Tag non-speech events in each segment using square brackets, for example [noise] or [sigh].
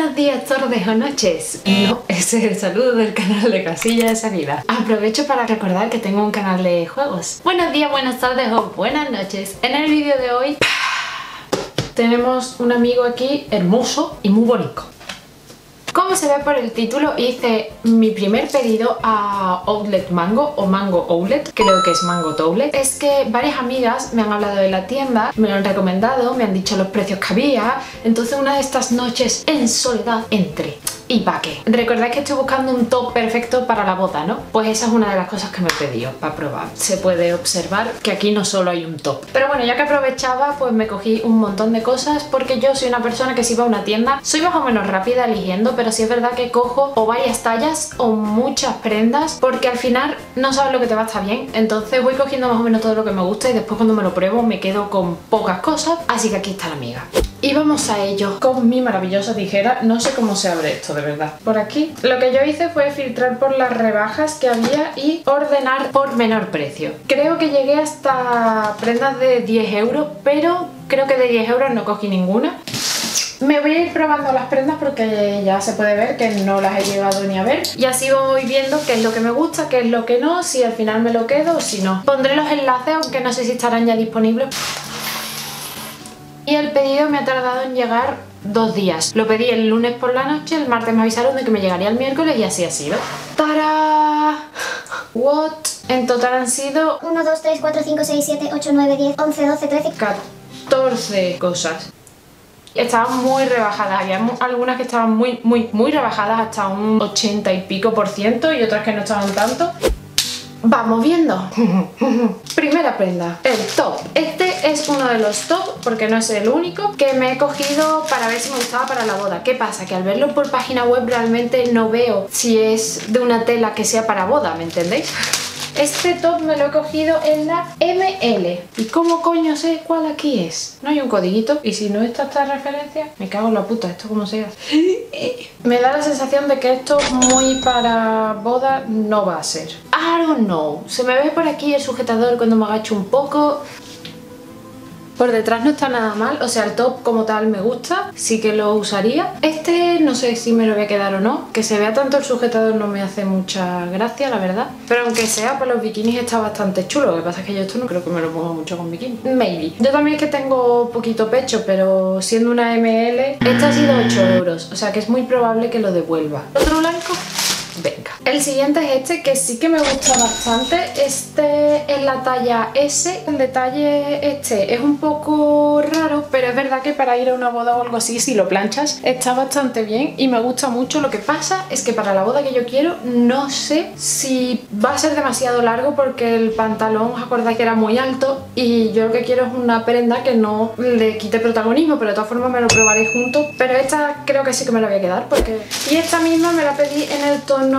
Buenos días, tardes o noches. No, [laughs] ese es el saludo del canal de Casilla de Salida. Aprovecho para recordar que tengo un canal de juegos. Buenos días, buenas tardes o buenas noches. En el vídeo de hoy tenemos un amigo aquí hermoso y muy bonito. Como se ve por el título, hice mi primer pedido a Outlet Mango o Mango Outlet, creo que es Mango Outlet. Es que varias amigas me han hablado de la tienda, me lo han recomendado, me han dicho los precios que había, entonces una de estas noches en soledad entré. ¿Y para qué? Recordáis que estoy buscando un top perfecto para la boda, ¿no? Pues esa es una de las cosas que me he pedido para probar. Se puede observar que aquí no solo hay un top. Pero bueno, ya que aprovechaba, pues me cogí un montón de cosas porque yo soy una persona que si va a una tienda, soy más o menos rápida eligiendo, pero sí es verdad que cojo o varias tallas o muchas prendas porque al final no sabes lo que te va a estar bien. Entonces voy cogiendo más o menos todo lo que me gusta y después cuando me lo pruebo me quedo con pocas cosas. Así que aquí está la amiga. Y vamos a ello con mi maravillosa tijera. No sé cómo se abre esto, de verdad. Por aquí. Lo que yo hice fue filtrar por las rebajas que había y ordenar por menor precio. Creo que llegué hasta prendas de 10 euros, pero creo que de 10 euros no cogí ninguna. Me voy a ir probando las prendas porque ya se puede ver que no las he llegado ni a ver. Y así voy viendo qué es lo que me gusta, qué es lo que no, si al final me lo quedo o si no. Pondré los enlaces, aunque no sé si estarán ya disponibles. Y el pedido me ha tardado en llegar dos días. Lo pedí el lunes por la noche, el martes me avisaron de que me llegaría el miércoles y así ha sido. ¡Tara! What? En total han sido 1, 2, 3, 4, 5, 6, 7, 8, 9, 10, 11, 12, 13. 14 cosas. Estaban muy rebajadas, había algunas que estaban muy, muy, muy rebajadas hasta un 80 y pico por ciento y otras que no estaban tanto. Vamos viendo. [laughs] Primera prenda, el top. Este es uno de los top, porque no es el único, que me he cogido para ver si me gustaba para la boda. ¿Qué pasa? Que al verlo por página web realmente no veo si es de una tela que sea para boda, ¿me entendéis? Este top me lo he cogido en la ML. ¿Y cómo coño sé cuál aquí es? No hay un codiguito. Y si no está esta referencia, me cago en la puta. ¿Esto cómo se hace? [laughs] me da la sensación de que esto muy para boda no va a ser. I don't know. Se me ve por aquí el sujetador cuando me agacho un poco. Por detrás no está nada mal, o sea, el top como tal me gusta, sí que lo usaría. Este no sé si me lo voy a quedar o no, que se vea tanto el sujetador no me hace mucha gracia, la verdad. Pero aunque sea, para los bikinis está bastante chulo, lo que pasa es que yo esto no creo que me lo ponga mucho con bikini. Maybe. Yo también es que tengo poquito pecho, pero siendo una ML, esta ha sido 8 euros, o sea que es muy probable que lo devuelva. ¿Otro blanco? Venga. El siguiente es este, que sí que me gusta bastante. Este es la talla S. El detalle este es un poco raro, pero es verdad que para ir a una boda o algo así, si lo planchas, está bastante bien y me gusta mucho. Lo que pasa es que para la boda que yo quiero, no sé si va a ser demasiado largo porque el pantalón, os acordáis que era muy alto y yo lo que quiero es una prenda que no le quite protagonismo, pero de todas formas me lo probaré juntos. Pero esta creo que sí que me la voy a quedar porque... Y esta misma me la pedí en el tono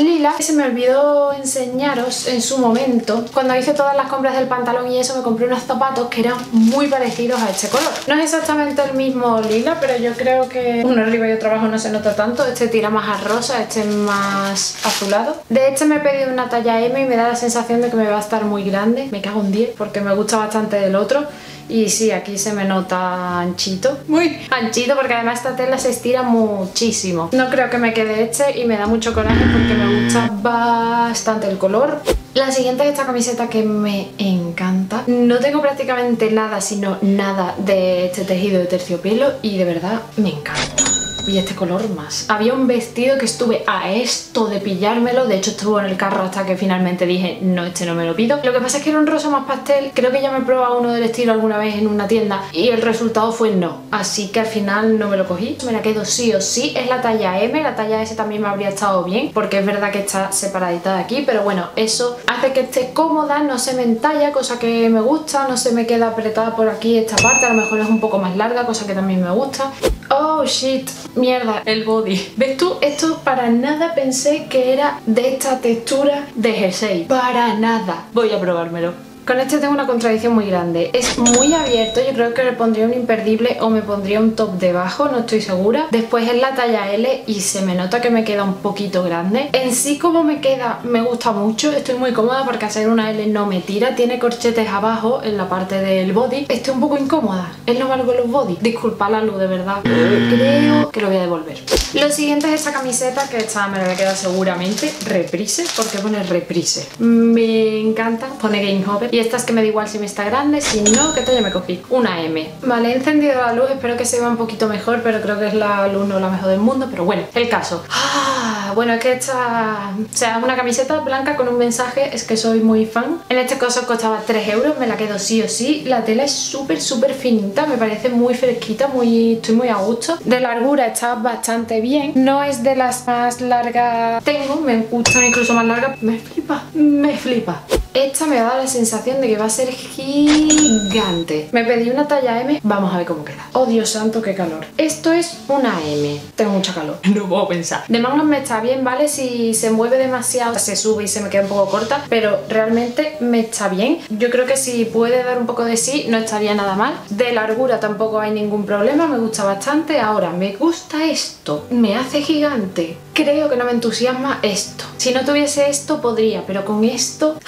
lila. Se me olvidó enseñaros en su momento. Cuando hice todas las compras del pantalón y eso me compré unos zapatos que eran muy parecidos a este color. No es exactamente el mismo lila, pero yo creo que uno arriba y otro abajo no se nota tanto. Este tira más a rosa, este es más azulado. De este me he pedido una talla M y me da la sensación de que me va a estar muy grande. Me cago en 10 porque me gusta bastante del otro. Y sí, aquí se me nota anchito. Muy anchito porque además esta tela se estira muchísimo. No creo que me quede este y me da mucho coraje porque me gusta bastante el color. La siguiente es esta camiseta que me encanta. No tengo prácticamente nada, sino nada de este tejido de terciopelo y de verdad me encanta y este color más. Había un vestido que estuve a esto de pillármelo, de hecho estuvo en el carro hasta que finalmente dije no, este no me lo pido. Lo que pasa es que era un rosa más pastel, creo que ya me he probado uno del estilo alguna vez en una tienda y el resultado fue no, así que al final no me lo cogí. Me la quedo sí o sí, es la talla M, la talla S también me habría estado bien porque es verdad que está separadita de aquí, pero bueno, eso hace que esté cómoda, no se me entalla, cosa que me gusta, no se me queda apretada por aquí esta parte, a lo mejor es un poco más larga, cosa que también me gusta. Oh shit, mierda, el body. ¿Ves tú? Esto para nada pensé que era de esta textura de jersey. Para nada. Voy a probármelo. Con este tengo una contradicción muy grande. Es muy abierto, yo creo que le pondría un imperdible o me pondría un top debajo, no estoy segura. Después es la talla L y se me nota que me queda un poquito grande. En sí como me queda me gusta mucho, estoy muy cómoda porque hacer una L no me tira. Tiene corchetes abajo en la parte del body. Estoy un poco incómoda, es lo malo con los body. Disculpa la luz, de verdad. Creo que lo voy a devolver. Lo siguiente es esta camiseta que esta me la voy a quedar seguramente. Reprise, porque pone reprise. Me encanta, pone Game Hover. Y esta es que me da igual si me está grande, si no, ¿qué talla me cogí? Una M. Vale, he encendido la luz, espero que se vea un poquito mejor, pero creo que es la luz no la mejor del mundo. Pero bueno, el caso. Ah, bueno, es que esta... O sea, una camiseta blanca con un mensaje, es que soy muy fan. En este caso costaba 3 euros, me la quedo sí o sí. La tela es súper, súper finita, me parece muy fresquita, muy... estoy muy a gusto. De largura está bastante bien. No es de las más largas tengo, me gustan incluso más largas. Me flipa, me flipa. Esta me da la sensación de que va a ser gigante. Me pedí una talla M, vamos a ver cómo queda. Oh Dios santo, qué calor. Esto es una M. Tengo mucha calor, [laughs] no puedo pensar. De mangas me bien, ¿vale? Si se mueve demasiado, se sube y se me queda un poco corta, pero realmente me está bien. Yo creo que si puede dar un poco de sí, no estaría nada mal. De largura tampoco hay ningún problema, me gusta bastante. Ahora, me gusta esto, me hace gigante. Creo que no me entusiasma esto. Si no tuviese esto, podría, pero con esto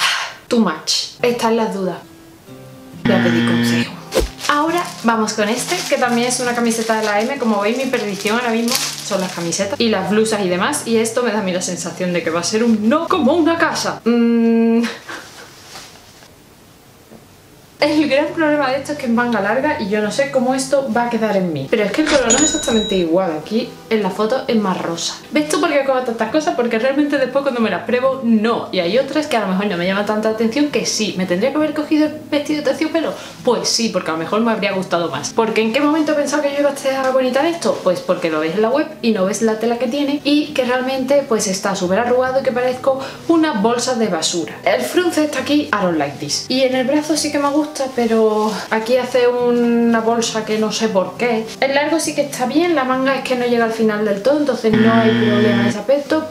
too much. Están las dudas. Voy a pedir consejo. Ahora vamos con este, que también es una camiseta de la M. Como veis, mi perdición ahora mismo son las camisetas y las blusas y demás. Y esto me da a mí la sensación de que va a ser un no como una casa. Mmm... El gran problema de esto es que es manga larga y yo no sé cómo esto va a quedar en mí. Pero es que el color no es exactamente igual. Aquí en la foto es más rosa. ¿Ves tú por qué cojo tantas cosas? Porque realmente después cuando me las pruebo, no. Y hay otras que a lo mejor no me llaman tanta atención que sí. ¿Me tendría que haber cogido el vestido de terciopelo? Pues sí, porque a lo mejor me habría gustado más. Porque ¿en qué momento he pensado que yo iba a estar bonita en esto? Pues porque lo ves en la web y no ves la tela que tiene y que realmente pues está súper arrugado y que parezco una bolsa de basura. El frunce está aquí, I don't like this. Y en el brazo sí que me gusta pero aquí hace una bolsa que no sé por qué. El largo sí que está bien, la manga es que no llega al final del todo, entonces no hay problema en ese aspecto.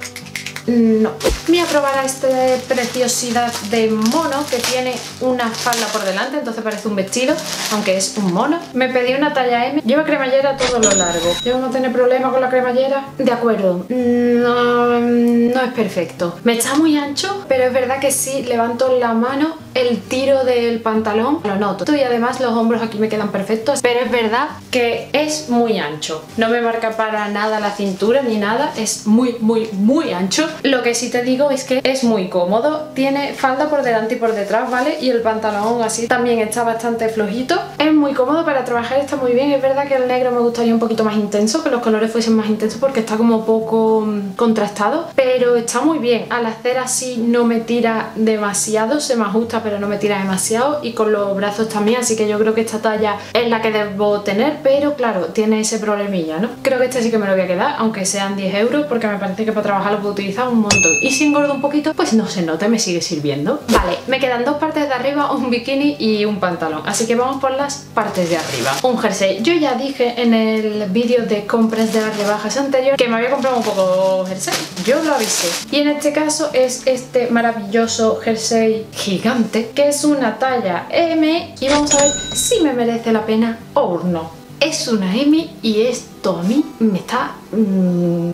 No. Voy a probar a esta preciosidad de mono que tiene una falda por delante, entonces parece un vestido, aunque es un mono. Me pedí una talla M. Lleva cremallera todo lo largo. ¿Yo no tener problema con la cremallera? De acuerdo. No, no es perfecto. Me está muy ancho, pero es verdad que si levanto la mano, el tiro del pantalón lo noto. Y además los hombros aquí me quedan perfectos, pero es verdad que es muy ancho. No me marca para nada la cintura ni nada, es muy, muy, muy ancho. Lo que sí te digo es que es muy cómodo, tiene falda por delante y por detrás, ¿vale? Y el pantalón así también está bastante flojito. Es muy cómodo para trabajar, está muy bien. Es verdad que el negro me gustaría un poquito más intenso, que los colores fuesen más intensos porque está como poco mm, contrastado, pero está muy bien. Al hacer así no me tira demasiado, se me ajusta pero no me tira demasiado y con los brazos también, así que yo creo que esta talla es la que debo tener, pero claro, tiene ese problemilla, ¿no? Creo que este sí que me lo voy a quedar, aunque sean 10 euros, porque me parece que para trabajar lo puedo utilizar un montón. Y si engordo un poquito, pues no se nota, me sigue sirviendo. Vale, me quedan dos partes de arriba, un bikini y un pantalón. Así que vamos por las partes de arriba. Un jersey. Yo ya dije en el vídeo de compras de las rebajas anterior que me había comprado un poco jersey. Yo lo avisé. Y en este caso es este maravilloso jersey gigante, que es una talla M. Y vamos a ver si me merece la pena o no. Es una M y esto a mí me está... mmm,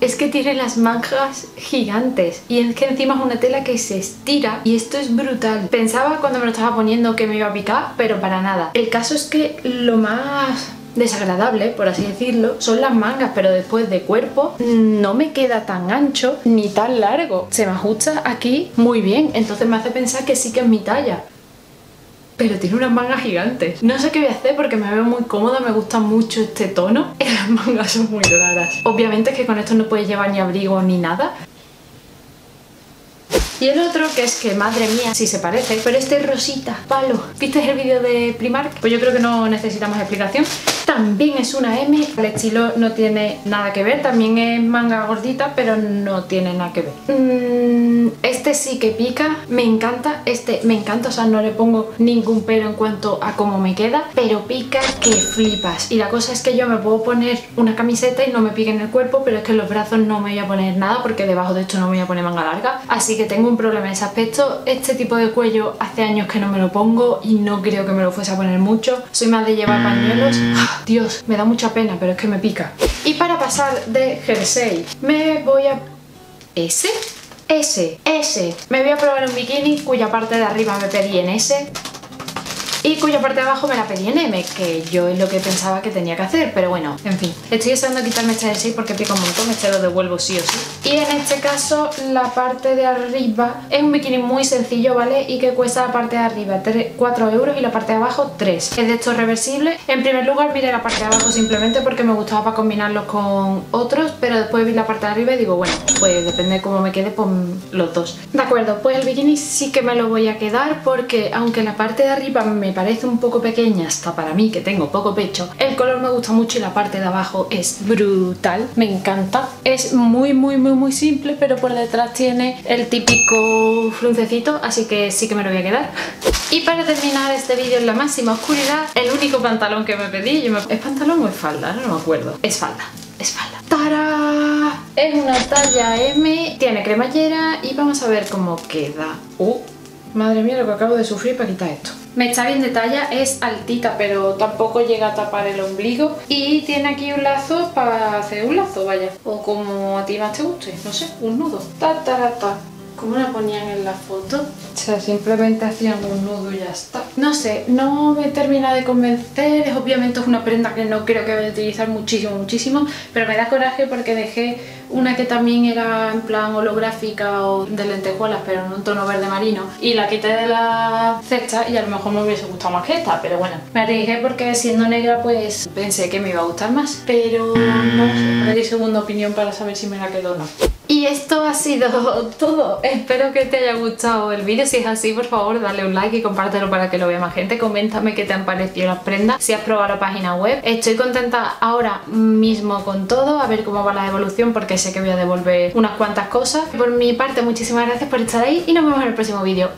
es que tiene las mangas gigantes y es que encima es una tela que se estira y esto es brutal. Pensaba cuando me lo estaba poniendo que me iba a picar, pero para nada. El caso es que lo más desagradable, por así decirlo, son las mangas, pero después de cuerpo no me queda tan ancho ni tan largo. Se me ajusta aquí muy bien, entonces me hace pensar que sí que es mi talla pero tiene unas mangas gigantes. No sé qué voy a hacer porque me veo muy cómoda, me gusta mucho este tono y [laughs] las mangas son muy raras. Obviamente es que con esto no puedes llevar ni abrigo ni nada, y el otro, que es que, madre mía, sí se parece, pero este rosita, palo. ¿Viste el vídeo de Primark? Pues yo creo que no necesita más explicación. También es una M. El estilo no tiene nada que ver, también es manga gordita, pero no tiene nada que ver. Mm, este sí que pica, me encanta, este me encanta, o sea, no le pongo ningún pero en cuanto a cómo me queda, pero pica que flipas. Y la cosa es que yo me puedo poner una camiseta y no me pique en el cuerpo, pero es que en los brazos no me voy a poner nada porque debajo de esto no me voy a poner manga larga, así que tengo un problema en ese aspecto. Este tipo de cuello hace años que no me lo pongo y no creo que me lo fuese a poner mucho. Soy más de llevar pañuelos. Dios, me da mucha pena, pero es que me pica. Y para pasar de jersey, me voy a... ¿Ese? S, S. Me voy a probar un bikini cuya parte de arriba me pedí en S y cuya parte de abajo me la pedí en M, que yo es lo que pensaba que tenía que hacer, pero bueno, en fin. Estoy deseando quitarme este jersey porque pica un montón, este lo devuelvo sí o sí. Y en este caso la parte de arriba es un bikini muy sencillo, ¿vale? Y que cuesta la parte de arriba 3, 4 euros y la parte de abajo 3. Es de estos reversibles. En primer lugar miré la parte de abajo simplemente porque me gustaba para combinarlos con otros, pero después vi la parte de arriba y digo, bueno, pues depende de cómo me quede, pues los dos. De acuerdo, pues el bikini sí que me lo voy a quedar porque aunque la parte de arriba me me parece un poco pequeña hasta para mí que tengo poco pecho, el color me gusta mucho y la parte de abajo es brutal, me encanta. Es muy muy muy muy simple pero por detrás tiene el típico fruncecito así que sí que me lo voy a quedar. Y para terminar este vídeo en la máxima oscuridad, el único pantalón que me pedí, ¿es pantalón o es falda? No me acuerdo. Es falda, es falda. ¡Tara! Es una talla M, tiene cremallera y vamos a ver cómo queda. ¡Uh! Madre mía lo que acabo de sufrir para quitar esto. Me está bien de talla, es altita pero tampoco llega a tapar el ombligo y tiene aquí un lazo para hacer un lazo, vaya. O como a ti más te guste, no sé, un nudo. Ta, ta, ta. ¿Cómo la ponían en la foto? O sea, simplemente hacían un nudo y ya está. No sé, no me termina de convencer. Obviamente es una prenda que no creo que voy a utilizar muchísimo, muchísimo. Pero me da coraje porque dejé una que también era en plan holográfica o de lentejuelas, pero en un tono verde marino. Y la quité de la cesta y a lo mejor me hubiese gustado más que esta, pero bueno. Me arriesgué porque siendo negra pues pensé que me iba a gustar más. Pero no sé, di segunda opinión para saber si me la quedo o no. Y esto ha sido [laughs] todo. Espero que te haya gustado el vídeo. Si es así, por favor, dale un like y compártelo para que lo vea más gente. Coméntame qué te han parecido las prendas, si has probado la página web. Estoy contenta ahora mismo con todo, a ver cómo va la evolución porque sé que voy a devolver unas cuantas cosas. Por mi parte, muchísimas gracias por estar ahí y nos vemos en el próximo vídeo.